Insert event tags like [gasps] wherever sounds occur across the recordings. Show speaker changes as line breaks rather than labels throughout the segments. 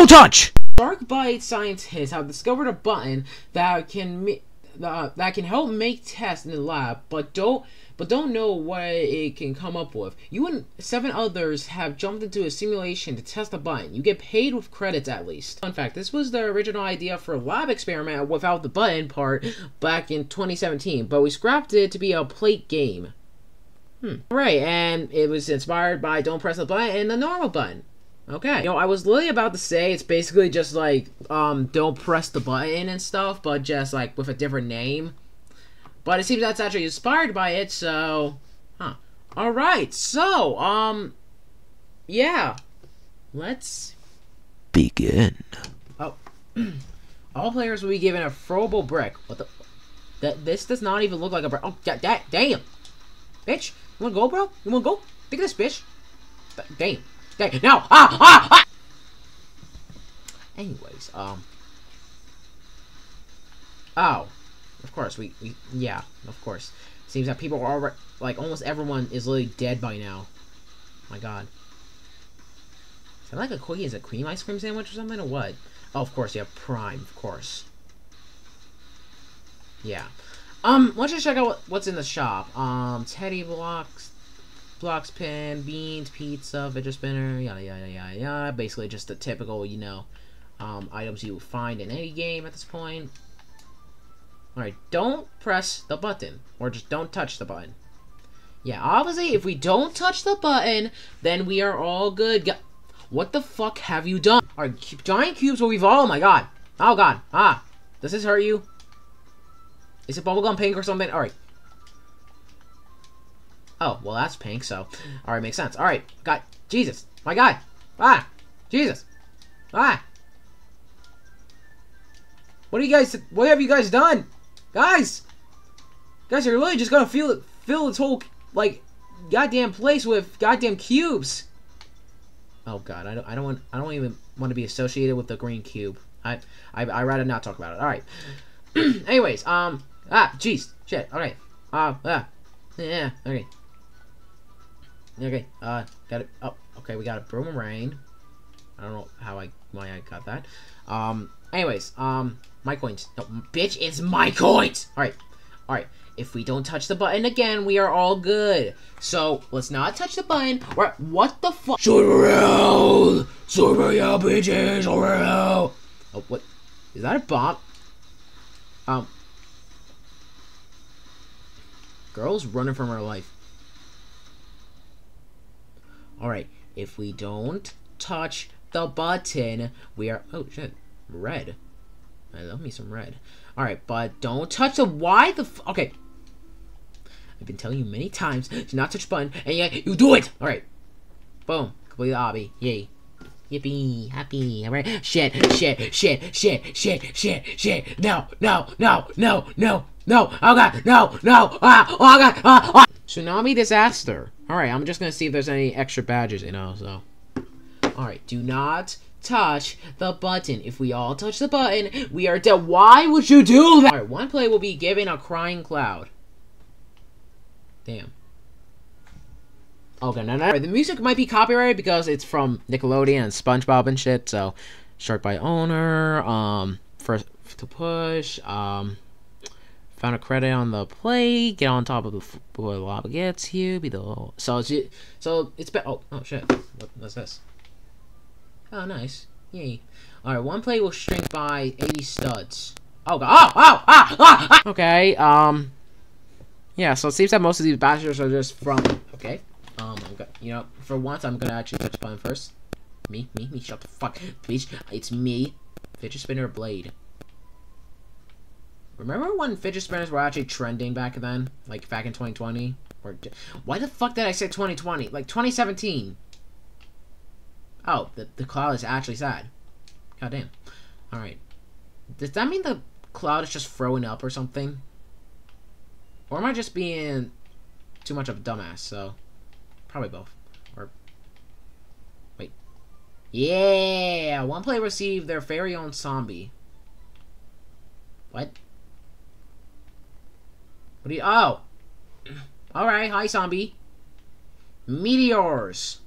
Don't touch!
Shark Bite scientists have discovered a button that can uh, that can help make tests in the lab, but don't but don't know what it can come up with. You and seven others have jumped into a simulation to test the button. You get paid with credits at least. Fun fact, this was the original idea for a lab experiment without the button part back in 2017, but we scrapped it to be a plate game. Hmm. Right, and it was inspired by Don't Press the Button and the normal button. Okay. You know, I was literally about to say it's basically just like, um, don't press the button and stuff, but just like with a different name. But it seems that's actually inspired by it, so, huh. Alright, so, um, yeah. Let's
begin.
Oh. [clears throat] All players will be given a throwable brick. What the? That this does not even look like a brick. Oh, da, da, damn. Bitch, you wanna go, bro? You wanna go? Think of this, bitch. Damn. Okay, now! Ah! Ah! Ah! Anyways, um... Oh. Of course, we, we... Yeah, of course. Seems that people are already... Like, almost everyone is literally dead by now. My god. Is that like a cookie? Is it cream ice cream sandwich or something, or what? Oh, of course, yeah, Prime, of course. Yeah. Um, let's just check out what, what's in the shop. Um, Teddy Blocks, blocks, pin, beans, pizza, fidget spinner, yada yada yada yada. Basically, just the typical, you know, um, items you find in any game at this point. Alright, don't press the button, or just don't touch the button. Yeah, obviously, if we don't touch the button, then we are all good. what the fuck have you done? Alright, giant cubes will evolve. Oh my god. Oh god. Ah. Does this hurt you? Is it bubblegum pink or something? Alright. Oh, well, that's pink, so... Alright, makes sense. Alright, got... Jesus! My guy! Ah! Jesus! Ah! What are you guys... What have you guys done? Guys! Guys, you're really just gonna fill fill this whole, like, goddamn place with goddamn cubes! Oh god, I don't, I don't want, I don't even want to be associated with the green cube. I, I, I'd rather not talk about it. Alright. [clears throat] Anyways, um, ah, jeez, shit, alright. Uh, ah, yeah, okay. Okay, uh, got it. Oh, okay, we got a boomerang. I don't know how I why I got that. Um, anyways, um, my coins. No, bitch, it's my coins. All right, all right. If we don't touch the button again, we are all good. So let's not touch the button. What? What the fuck?
Surreal, surreal, bitches, surreal.
Oh, what? Is that a bomb? Um, girls running from her life. Alright, if we don't touch the button, we are... Oh, shit. Red. I love me some red. Alright, but don't touch the... Why the... okay. I've been telling you many times to not touch button, and yet you do it! Alright. Boom. Complete the obby. Yay. Yippee, happy, alright? Shit, shit, shit, shit, shit, shit, shit, no, no, no, no, no, no, oh god, no, no, ah, oh god, ah, ah. Tsunami disaster. Alright, I'm just gonna see if there's any extra badges, you know, so. Alright, do not touch the button. If we all touch the button, we are dead. Why would you do that? Alright, one play will be given a crying cloud. Damn. Okay, no, no. The music might be copyrighted because it's from Nickelodeon and SpongeBob and shit, so. Shark by owner, um, first to push, um, Found a credit on the play. Get on top of the boy. lava gets you. Be the so it's so it's be oh oh shit. What, what's this? Oh nice. Yay. All right, one play will shrink by 80 studs. Oh god. Oh oh ah ah. ah. Okay. Um. Yeah. So it seems that most of these bachelors are just from. Okay. Um. I'm you know, for once, I'm gonna actually touch button first. Me, me, me. Shut the fuck, bitch. It's me. Fidget spinner blade. Remember when fidget spinners were actually trending back then? Like, back in 2020? Or, why the fuck did I say 2020? Like, 2017. Oh, the, the cloud is actually sad. God damn. Alright. Does that mean the cloud is just throwing up or something? Or am I just being too much of a dumbass, so... Probably both. Or... Wait. Yeah! One player received their very own zombie. What? What do you... Oh! Alright, hi, zombie. Meteors.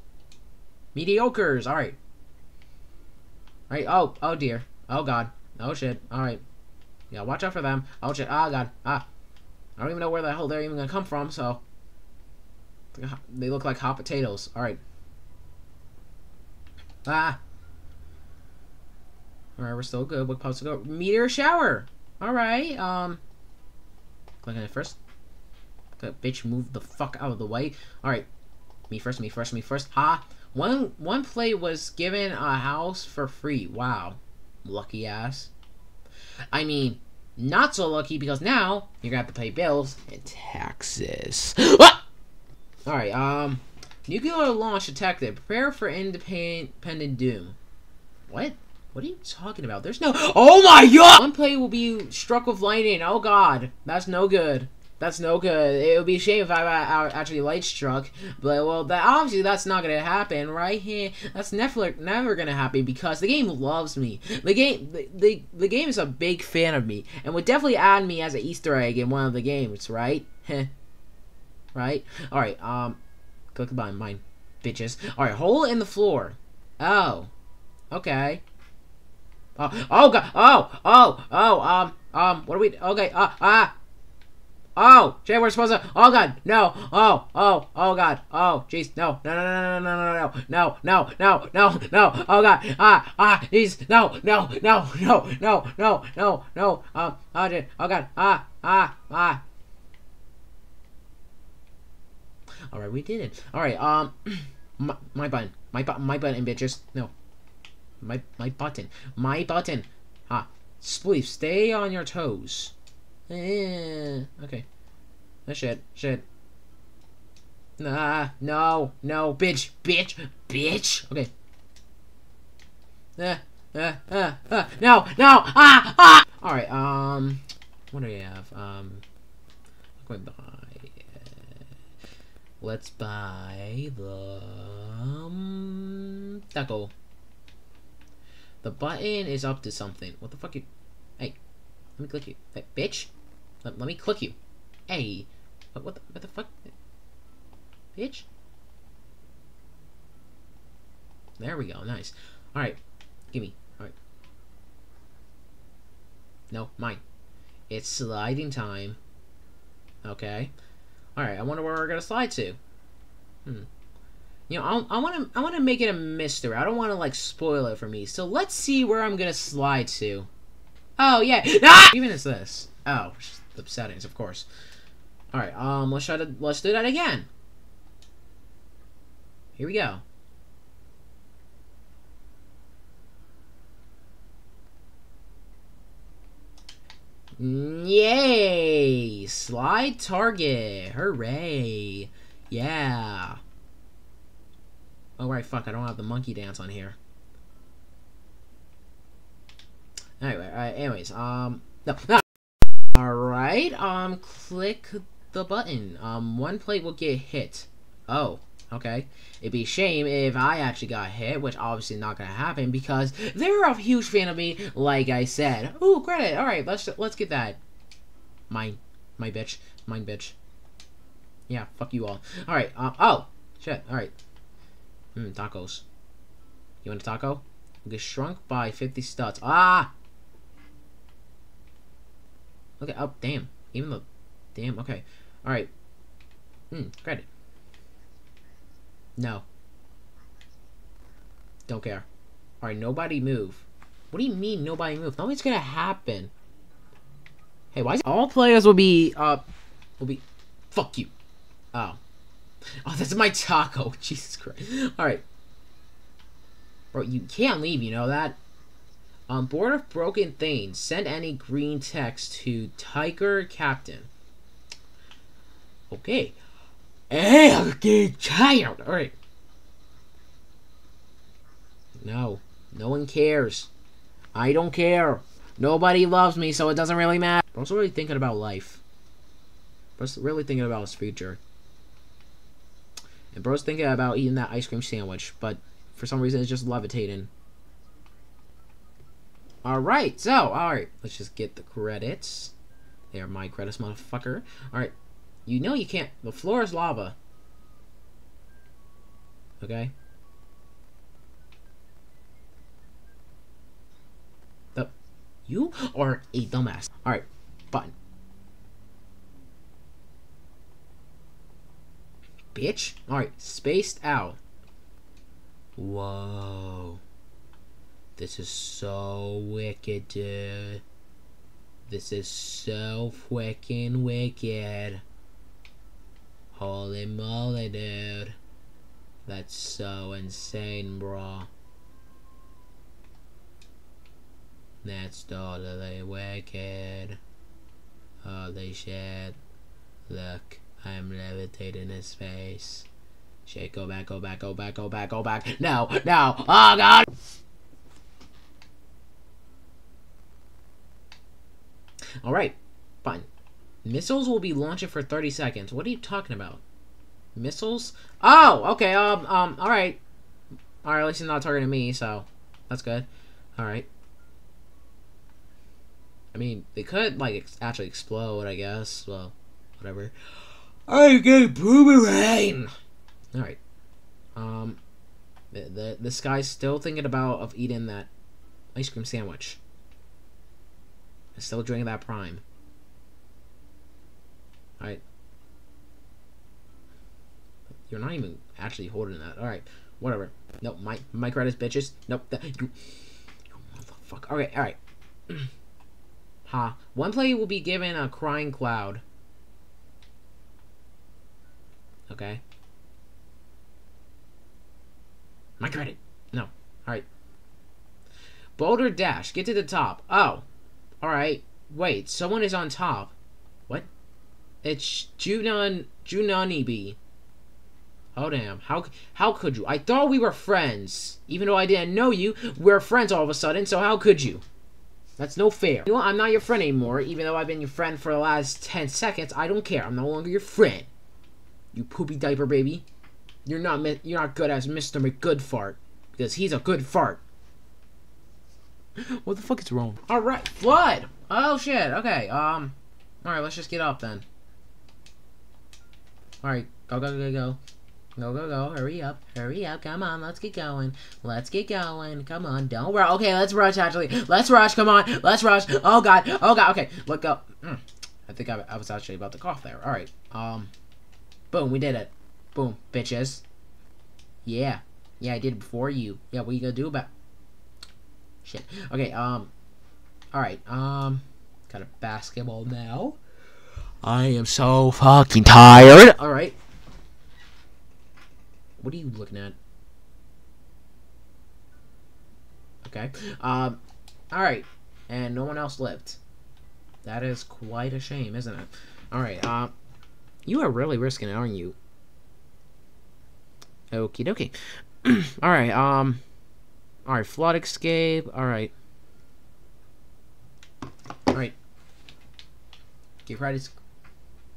Mediocres, alright. Right? Oh, oh dear. Oh god. Oh shit. Alright. Yeah, watch out for them. Oh shit. Oh god. Ah. I don't even know where the hell they're even gonna come from, so. They look like hot potatoes. Alright. Ah. Alright, we're still good. What supposed to go? Meteor shower! Alright, um. Click on it first. That bitch move the fuck out of the way. Alright. Me first, me first, me first. Ha! One one play was given a house for free. Wow. Lucky ass. I mean, not so lucky because now you're gonna have to pay bills and taxes. [gasps] Alright, um nuclear launch detected. Prepare for independent doom. What? What are you talking about? There's no Oh my god! One play will be struck with lightning. Oh god. That's no good. That's no good. It would be a shame if I actually light struck, but well, that obviously that's not gonna happen, right? Here, that's never never gonna happen because the game loves me. The game, the, the the game is a big fan of me, and would definitely add me as an Easter egg in one of the games, right? right? All right. Um, click the button, mine, bitches. All right, hole in the floor. Oh, okay. Oh, oh god. Oh, oh, oh. Um, um. What are we? Okay. Uh, ah. Oh, Jay, we're supposed to. Oh God, no. Oh, oh, oh God. Oh, jeez, no, no, no, no, no, no, no, no, no, no, no, no. Oh God, ah, ah, jeez, no, no, no, no, no, no, no, no. Um, oh, Jay, oh God, ah, ah, ah. All right, we did it. All right, um, my, my button, my button, my button, bitches. No, my my button, my button. Ah, please stay on your toes. Eh, okay. Oh, shit, shit. Nah, no, no, bitch, bitch, bitch. Okay. Uh, uh, uh, uh, no, no, ah, ah! Alright, um, what do we have? Um, what can we buy? Let's buy the, um, taco. The button is up to something. What the fuck you, hey, let me click you. Hey, bitch. Let, let me click you. Hey. What, what, the, what the fuck? Bitch. There we go. Nice. Alright. Gimme. Alright. No, mine. It's sliding time. Okay. Alright, I wonder where we're gonna slide to. Hmm. You know, I, want to I want to make it a mystery. I don't want to like spoil it for me. So let's see where I'm gonna slide to. Oh yeah. [laughs] Ah! Even is this? Oh, the settings, of course. All right. Um. Let's try to let's do that again. Here we go. Yay! Slide target. Hooray. Yeah. Oh, right, fuck. I don't have the monkey dance on here. Anyway, alright, anyways, um, no, [laughs] no. Alright, um, click the button. Um, one plate will get hit. Oh, okay. It'd be a shame if I actually got hit, which obviously not gonna happen because they're a huge fan of me, like I said. Ooh, credit. Alright, let's let's get that. Mine. My bitch. Mine bitch. Yeah, fuck you all. Alright, um, oh, shit, alright. Hmm, tacos. You want a taco? get shrunk by 50 studs. Ah! Okay, oh, damn. Even the... Damn, okay. Alright. Hmm, credit. No. Don't care. Alright, nobody move. What do you mean nobody move? Nothing's gonna happen. Hey, why is All players will be, uh... Will be... Fuck you. Oh. [laughs] Oh, that's my taco. [laughs] Jesus Christ. Alright. Bro, you can't leave, you know that? On board of Broken Things, send any green text to Tiger Captain. Okay. Hey, I'm getting tired. Alright. No. No one cares. I don't care. Nobody loves me, so it doesn't really matter. I'm also really thinking about life. Bro's really thinking about his future. And bro's thinking about eating that ice cream sandwich, but for some reason it's just levitating. Alright, so, alright, let's just get the credits. They are my credits, motherfucker. Alright, you know you can't, the floor is lava. Okay? The, You are a dumbass. Alright, button. Bitch. Alright, spaced out. Whoa. This is so wicked, dude. This is so freaking wicked. Holy moly, dude. That's so insane, bro. That's totally wicked. Holy shit. Look, I'm levitating his face. Shit, go back, go back, go back, go back, go back. No, no, oh god! Alright, fine. Missiles will be launching for 30 seconds. What are you talking about? Missiles? Oh, okay, um, um, alright. Alright, at least he's not targeting me, so that's good. Alright. I mean, they could, like, ex actually explode, I guess. Well, whatever. I get boomerang! Alright. Um, the, the, this guy's still thinking about of eating that ice cream sandwich. Still drinking that prime. Alright. You're not even actually holding that. Alright. Whatever. Nope. My my credits, bitches. Nope. That, you, you motherfucker. Okay. Alright. [clears throat] ha. One player will be given a crying cloud. Okay. My credit. No. Alright. Boulder Dash. Get to the top. Oh. Alright. Wait. Someone is on top. What? It's Junon Junanibi. Oh damn! How how could you? I thought we were friends, even though I didn't know you. We're friends all of a sudden, so how could you? That's no fair. You know what? I'm not your friend anymore, even though I've been your friend for the last ten seconds. I don't care. I'm no longer your friend. You poopy diaper baby. You're not you're not good as Mr. McGoodfart because he's a good fart. what the fuck is wrong? All right, flood. Oh shit. Okay. Um. All right. Let's just get up then. All right. Go go go go. Go, go, go. Hurry up. Hurry up. Come on. Let's get going. Let's get going. Come on. Don't rush. Okay, let's rush, actually. Let's rush. Come on. Let's rush. Oh, God. Oh, God. Okay. Look up. Mm. I think I, I was actually about to cough there. All right. Um. Boom. We did it. Boom. Bitches. Yeah. Yeah, I did it before you. Yeah, what you gonna do about... Shit. Okay, um... Alright, um... Got a basketball now. I am so fucking tired. Alright. What are you looking at? Okay. Um, alright. And no one else lived. That is quite a shame, isn't it? Alright, uh, you are really risking it, aren't you? Okie dokie. [clears throat] alright, um, alright, flood escape, alright. Alright. Get ready.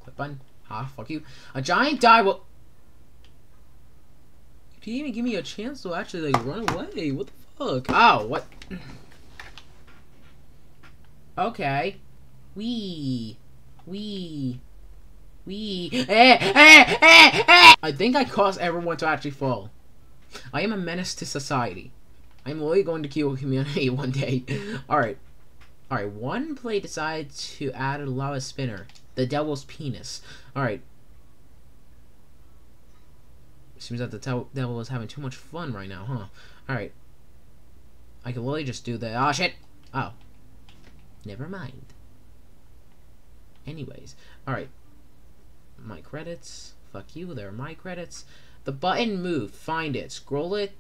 Click button. Ah, fuck you. A giant die will... You didn't even give me a chance to actually, like, run away. What the fuck? Oh, what? Okay. Wee. Wee. Wee. Eh, eh, eh, eh. I think I caused everyone to actually fall. I am a menace to society. I'm really going to kill humanity [laughs] one day. Alright. Alright, one play decided to add a lava spinner. The devil's penis. Alright. Seems that the devil is having too much fun right now, huh? Alright. I can literally just do the- Oh, shit! Oh. Never mind. Anyways. Alright. My credits. Fuck you, there are my credits. The button moved. Find it. Scroll it.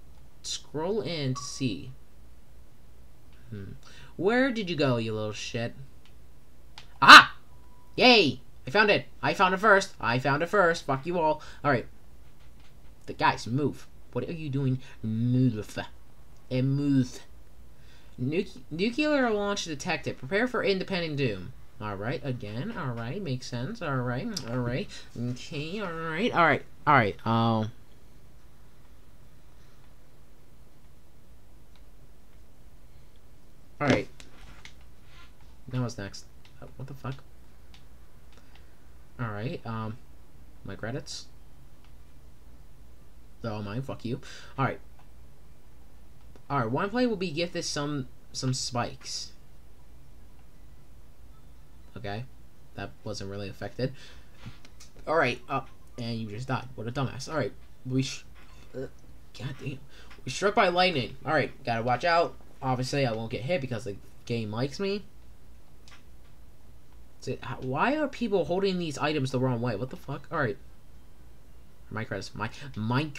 Scroll in to see. Hmm. Where did you go, you little shit? Ah! Yay! I found it! I found it first! I found it first! Fuck you all! Alright. The guys, move. What are you doing? Move. And move. nuclear launch detected. Prepare for independent doom. Alright, again. Alright, makes sense. Alright, alright. Okay, alright. Alright, alright. Um... Alright. Now what's next? Uh, what the fuck? Alright, um... My credits? All mine, fuck you. Alright. Alright, one play will be gifted some some spikes. Okay, that wasn't really affected. All right, uh, and you just died. What a dumbass. All right, we. Uh, God damn. We struck by lightning. All right, gotta watch out. Obviously, I won't get hit because the game likes me. Why are people holding these items the wrong way? What the fuck? All right. Minecraft. My Mike.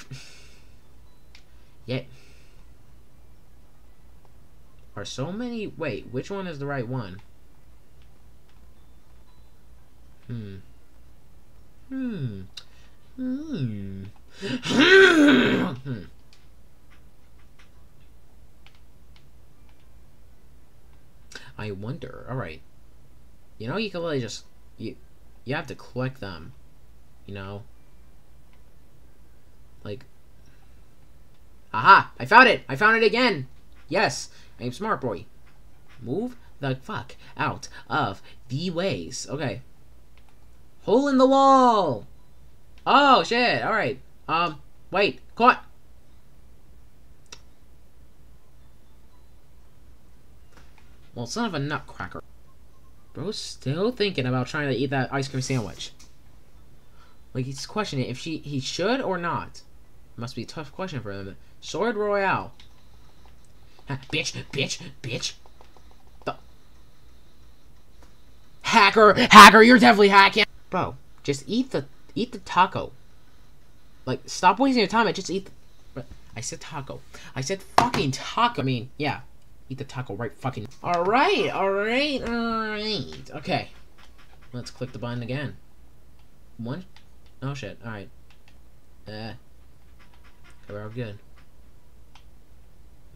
[laughs] yeah. Are so many? Wait, which one is the right one? Hmm. Hmm. Hmm. I wonder. All right. You know, you can really just you you have to collect them. You know. Like. Aha! I found it! I found it again! Yes, I'm smart boy. Move the fuck out of the ways. Okay. Hole in the wall! Oh, shit. Alright. Um, wait. Caught! Well, son of a nutcracker. Bro's still thinking about trying to eat that ice cream sandwich. Like, he's questioning if she he should or not. Must be a tough question for him. Sword Royale. bitch, bitch, bitch. The hacker, hacker, you're definitely hacking. Bro, just eat the eat the taco. Like, stop wasting your time and just eat the... I said taco. I said fucking taco. I mean, yeah. Eat the taco right fucking... Alright, alright, alright. Okay. Let's click the button again. One? Oh shit, alright. Uh. We're all good.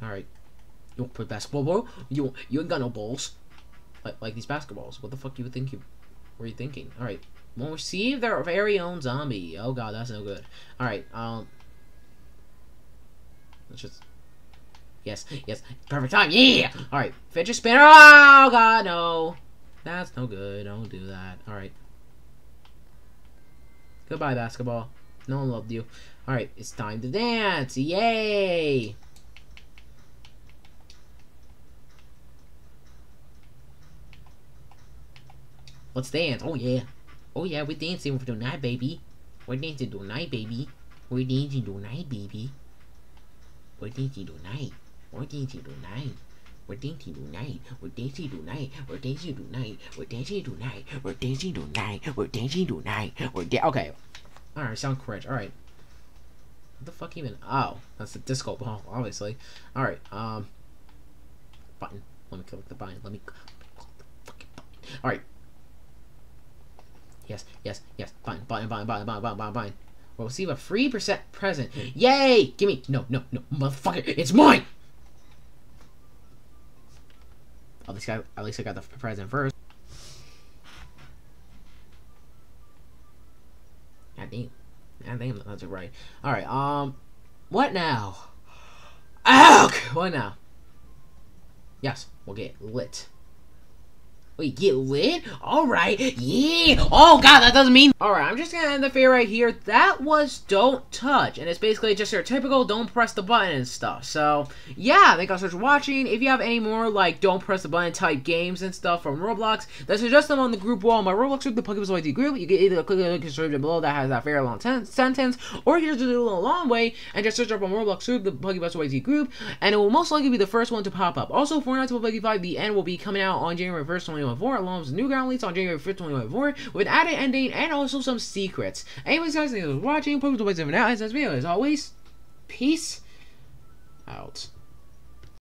Alright. You want to play basketball, bro? You you ain't got no balls. Like like these basketballs. What the fuck do you think you were you thinking? Alright. Won't receive their very own zombie. Oh god, that's no good. Alright, um Let's just Yes, yes, perfect time, yeah! Alright, fidget spinner, oh god, no! That's no good, don't do that. Alright. Goodbye, basketball. No one loved you. Alright, it's time to dance, yay! Let's dance, oh yeah. Oh yeah, we're dancing for tonight, baby. We're dancing tonight, baby. We're dancing tonight, baby. We're dancing tonight. We're dancing tonight. We're dancing tonight. We're dancing tonight. We're dancing tonight. We're dancing tonight. We're dancing tonight. We're dancing tonight. We're da okay. Alright, sound correct. Alright. What the fuck even? Oh, that's the disco ball, obviously. Alright, um. Button. Let me click the button. Let me. Alright. Yes, yes, yes. Fine, fine, fine, fine, fine, fine, fine, fine. We'll receive a free percent present. Yay! Give me. No, no, no. Motherfucker. It's mine! At least, I, at least I got the present first. God damn. God damn, that's right. Alright, um. What now? Ow! What now? Yes, we'll get lit. Wait, get lit? Alright, yeah! Oh god, that doesn't mean- Alright, I'm just gonna end the video right here. That was Don't Touch, and it's basically just your typical don't press the button and stuff. So, yeah, thank you guys for watching. If you have any more, like, don't press the button type games and stuff from Roblox, then suggest them on the group wall. My Roblox group, the PuggyPugsonYT group, you can either click the description below that has that very long sentence, or you can just do it a long way and just search up on Roblox group, the PuggyPugsonYT group, and it will most likely be the first one to pop up. Also, Fortnite 1255, the end will be coming out on January 1st, 2021. 2024, along with new ground leads on January 5th, 2024, with added ending and also some secrets. Anyways, guys, thanks for watching. Please Pokemon Toys out. As this as always, peace out.